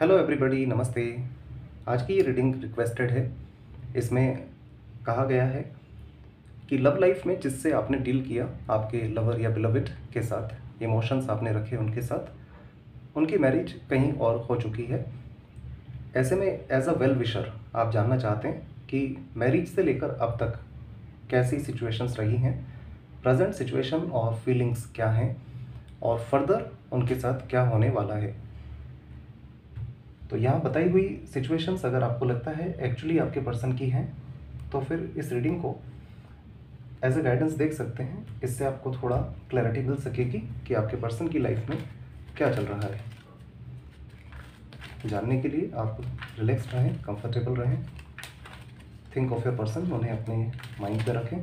Hello everybody नमस्ते। आज की ये रीडिंग रिक्वेस्टेड है। इसमें कहा गया है कि लव लाइफ में जिससे आपने डील किया, आपके लवर या बिलविड के साथ इमोशंस आपने रखे उनके साथ, उनकी मैरिज कहीं और हो चुकी है। ऐसे में एज अ वेल विशर आप जानना चाहते हैं कि मैरिज से लेकर अब तक कैसी सिचुएशंस रही हैं प्रेजेंट सिचुएशन और फीलिंग्स क्या हैं, और फर्दर उनके साथ क्या होने वाला है। तो यहाँ बताई हुई सिचुएशंस अगर आपको लगता है एक्चुअली आपके पर्सन की हैं तो फिर इस रीडिंग को एज ए गाइडेंस देख सकते हैं। इससे आपको थोड़ा क्लैरिटी मिल सकेगी कि आपके पर्सन की लाइफ में क्या चल रहा है। जानने के लिए आप रिलैक्स रहें कंफर्टेबल रहें। थिंक ऑफ़ योर पर्सन उन्हें अपने माइंड पे रखें।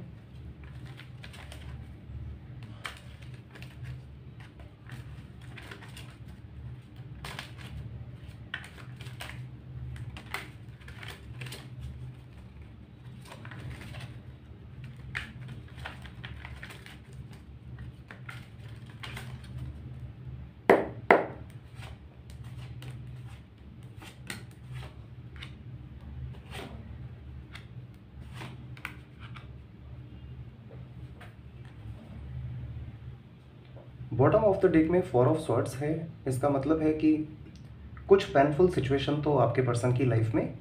बॉटम ऑफ़ द डेक में फोर ऑफ़ सॉर्ट्स है। इसका मतलब है कि कुछ पेनफुल सिचुएशन तो आपके पर्सन की लाइफ में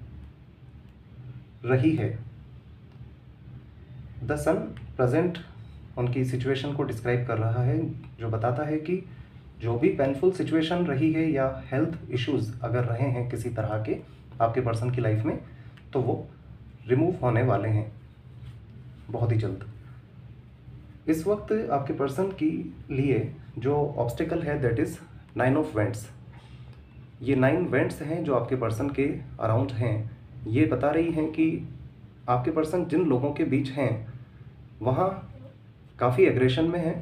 रही है। द सन प्रेजेंट उनकी सिचुएशन को डिस्क्राइब कर रहा है, जो बताता है कि जो भी पेनफुल सिचुएशन रही है या हेल्थ इश्यूज़ अगर रहे हैं किसी तरह के आपके पर्सन की लाइफ में तो वो रिमूव होने वाले हैं। बहुत ही जल्द। इस वक्त आपके पर्सन की लिए जो ऑब्स्टिकल है that is nine of wands ये नाइन वेंट्स हैं जो आपके पर्सन के अराउंड हैं। ये बता रही हैं कि आपके पर्सन जिन लोगों के बीच हैं, वहाँ काफ़ी एग्रेशन में हैं,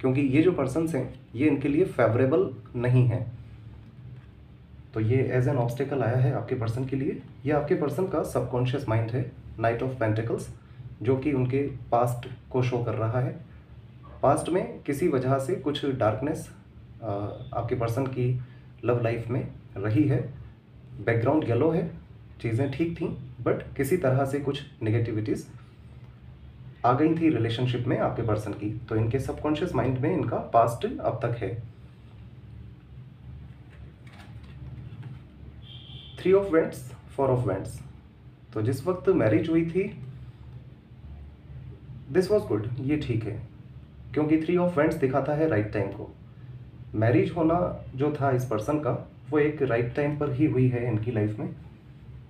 क्योंकि ये जो पर्सनस हैं, ये इनके लिए फेवरेबल नहीं हैं। तो ये एज एन ऑब्स्टिकल आया है आपके पर्सन के लिए। ये आपके पर्सन का सबकॉन्शियस माइंड है नाइट ऑफ़ पेंटिकल्स जो कि उनके पास्ट को शो कर रहा है। पास्ट में किसी वजह से कुछ डार्कनेस आपके पर्सन की लव लाइफ में रही है। बैकग्राउंड येलो है, चीज़ें ठीक थी बट किसी तरह से कुछ नेगेटिविटीज़ आ गई थी रिलेशनशिप में आपके पर्सन की। तो इनके सबकॉन्शियस माइंड में इनका पास्ट अब तक है। Three of wands four of wands तो जिस वक्त मैरिज हुई थी दिस वॉज़ गुड ये ठीक है। क्योंकि थ्री ऑफ़ वेंट्स दिखाता है राइट टाइम को। मैरिज होना जो था इस पर्सन का, वो एक राइट टाइम पर ही हुई है इनकी लाइफ में।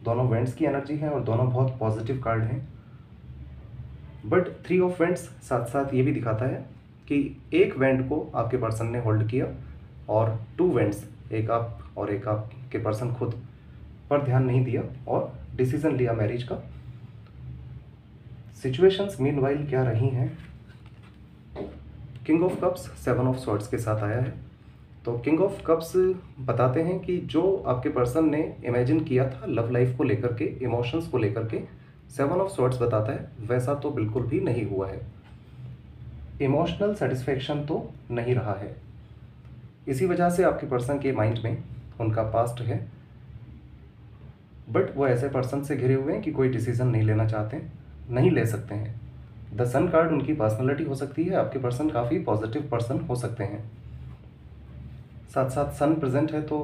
दोनों वेंट्स की एनर्जी है और दोनों बहुत पॉजिटिव कार्ड हैं। बट थ्री ऑफ़ वेंट्स साथ साथ ये भी दिखाता है कि एक वेंट को आपके पर्सन ने होल्ड किया और टू वेंट्स एक आप और एक आप के पर्सन खुद पर ध्यान नहीं दिया और डिसीज़न लिया मैरिज का। सिचुएशंस मीन क्या रही हैं? King of cups seven of swords के साथ आया है। तो किंग ऑफ़ कप्स बताते हैं कि जो आपके पर्सन ने इमेजिन किया था लव लाइफ को लेकर के इमोशंस को लेकर के सेवन ऑफ़ सॉर्ट्स बताता है, वैसा तो बिल्कुल भी नहीं हुआ है। इमोशनल सेटिस्फेक्शन तो नहीं रहा है। इसी वजह से आपके पर्सन के माइंड में उनका पास्ट है। बट वो ऐसे पर्सन से घिरे हुए हैं कि कोई डिसीज़न नहीं लेना चाहते नहीं ले सकते हैं। द सन कार्ड उनकी पर्सनैलिटी हो सकती है, आपके पर्सन काफ़ी पॉजिटिव पर्सन हो सकते हैं। साथ साथ सन प्रेजेंट है तो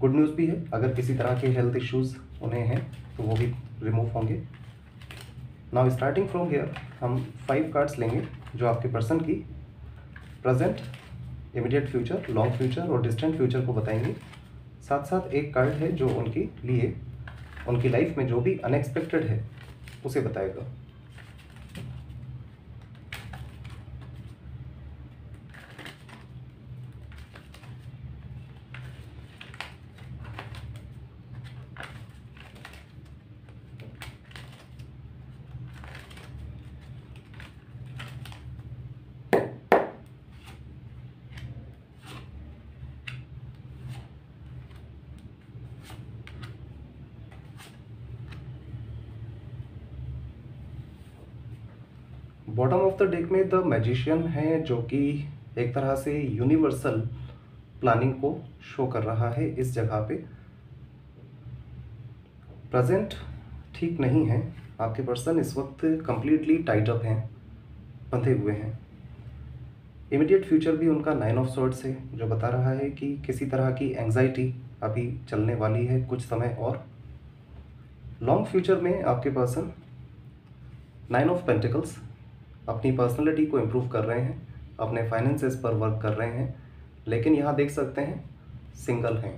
गुड न्यूज़ भी है। अगर किसी तरह के हेल्थ इश्यूज़ उन्हें हैं तो वो भी रिमूव होंगे। नाउ स्टार्टिंग फ्रॉम हेयर हम फाइव कार्ड्स लेंगे, जो आपके पर्सन की present immediate future long future और डिस्टेंट फ्यूचर को बताएँगे। साथ साथ एक कार्ड है जो उनके लिए, उनकी लाइफ में जो भी अनएक्सपेक्टेड है, उसे बताएगा। बॉटम ऑफ़ द डेक में द मैजिशियन है जो कि एक तरह से यूनिवर्सल प्लानिंग को शो कर रहा है इस जगह पे। प्रेजेंट ठीक नहीं है। आपके पर्सन इस वक्त कंप्लीटली टाइट अप हैं, बंधे हुए हैं। इमीडिएट फ्यूचर भी उनका नाइन ऑफ़ सॉर्ट्स है, जो बता रहा है कि किसी तरह की एंजाइटी अभी चलने वाली है कुछ समय और। लॉन्ग फ्यूचर में आपके पर्सन नाइन ऑफ़ पेंटिकल्स अपनी पर्सनैलिटी को इम्प्रूव कर रहे हैं, अपने फाइनेंसेस पर वर्क कर रहे हैं, लेकिन यहाँ देख सकते हैं सिंगल हैं।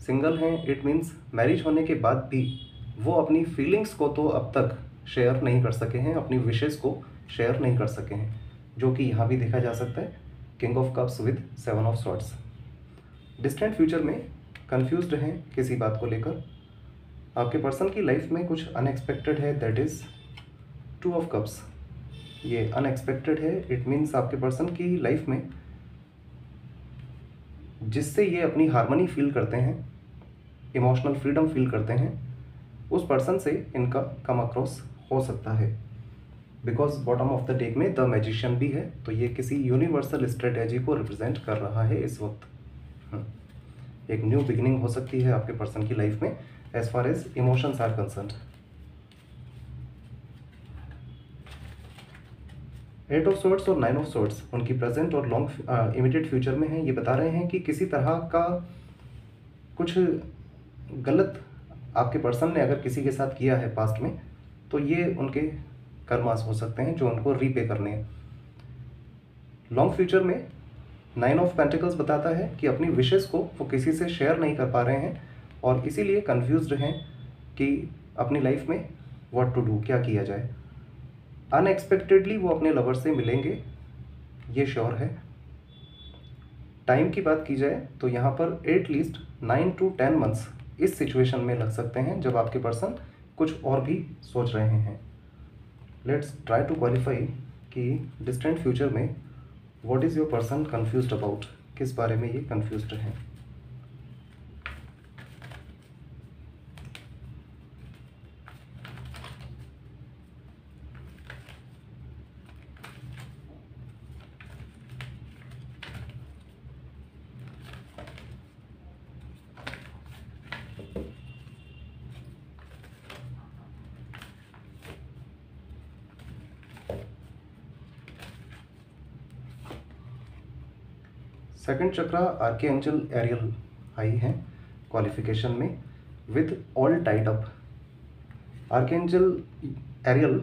सिंगल हैं इट मीन्स मैरिज होने के बाद भी वो अपनी फीलिंग्स को तो अब तक शेयर नहीं कर सके हैं, अपनी विशेज़ को शेयर नहीं कर सके हैं, जो कि यहाँ भी देखा जा सकता है king of cups with seven of swords distant future में कंफ्यूज हैं किसी बात को लेकर। आपके पर्सन की लाइफ में कुछ अनएक्सपेक्टेड है that is two of cups ये अनएक्सपेक्टेड है. इट मीन्स आपके पर्सन की लाइफ में जिससे ये अपनी हारमोनी फील करते हैं इमोशनल फ्रीडम फील करते हैं, उस पर्सन से इनका कम अक्रॉस हो सकता है. Because bottom of the deck में द मैजिशियन भी है तो ये किसी यूनिवर्सल स्ट्रेटेजी को रिप्रेजेंट कर रहा है इस वक्त. हम्म। एक न्यू बिगिनिंग हो सकती है आपके पर्सन की लाइफ में as far as emotions are concern at of sorts और नाइन ऑफ़ सोर्ट्स उनकी प्रेजेंट और लॉन्ग इमीडिएट फ्यूचर में है। ये बता रहे हैं कि किसी तरह का कुछ गलत आपके पर्सन ने अगर किसी के साथ किया है पास्ट में तो ये उनके कर्मास हो सकते हैं जो उनको रीपे करने हैं। लॉन्ग फ्यूचर में नाइन ऑफ़ पेंटिकल्स बताता है कि अपनी विशेष को वो किसी से शेयर नहीं कर पा रहे हैं और इसीलिए कन्फ्यूज़ हैं कि अपनी लाइफ में व्हाट टू डू क्या किया जाए। अनएक्सपेक्टेडली वो अपने लवर से मिलेंगे, ये श्योर है। टाइम की बात की जाए तो यहाँ पर at least nine to ten months इस सिचुएशन में लग सकते हैं, जब आपके पर्सन कुछ और भी सोच रहे हैं। लेट्स ट्राई टू क्वालिफाई कि डिस्टेंट फ्यूचर में what is your person confuse about किस बारे में ये कंफ्यूज हैं? Second chakra archangel Ariel आई हैं क्वालिफिकेशन में with all tight up archangel Ariel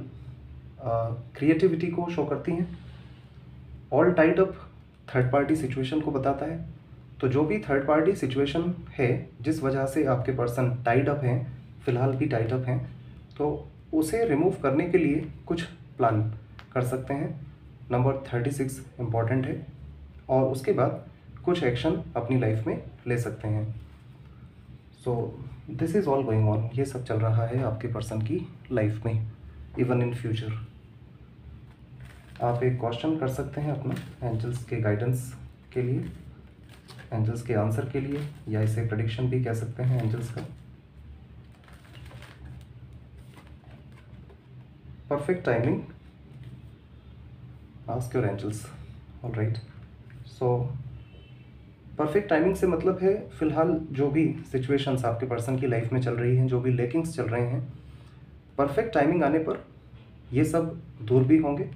creativity को शो करती हैं। All tight up third party situation को बताता है। तो जो भी थर्ड पार्टी सिचुएशन है, जिस वजह से आपके पर्सन टाइड अप हैं, फ़िलहाल भी टाइट अप हैं तो उसे रिमूव करने के लिए कुछ प्लान कर सकते हैं। नंबर थर्टी सिक्स इंपॉर्टेंट है। और उसके बाद कुछ एक्शन अपनी लाइफ में ले सकते हैं। So this is all going on ये सब चल रहा है आपके पर्सन की लाइफ में इवन इन फ्यूचर आप एक क्वेश्चन कर सकते हैं अपना एंजल्स के गाइडेंस के लिए एंजल्स के आंसर के लिए, या इसे प्रडिक्शन भी कह सकते हैं एंजल्स का। Timing ask your angels all right so perfect timing से मतलब है, फ़िलहाल जो भी सिचुएशंस आपके पर्सन की लाइफ में चल रही हैं, जो भी लेकिंग्स चल रहे हैं परफेक्ट टाइमिंग आने पर ये सब दूर भी होंगे।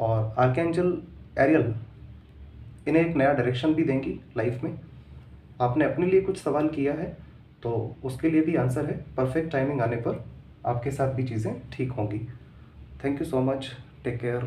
और आर्केंजल एरियल इन्हें एक नया डायरेक्शन भी देंगी लाइफ में। आपने अपने लिए कुछ सवाल किया है तो उसके लिए भी आंसर है। परफेक्ट टाइमिंग आने पर आपके साथ भी चीज़ें ठीक होंगी। Thank you so much take care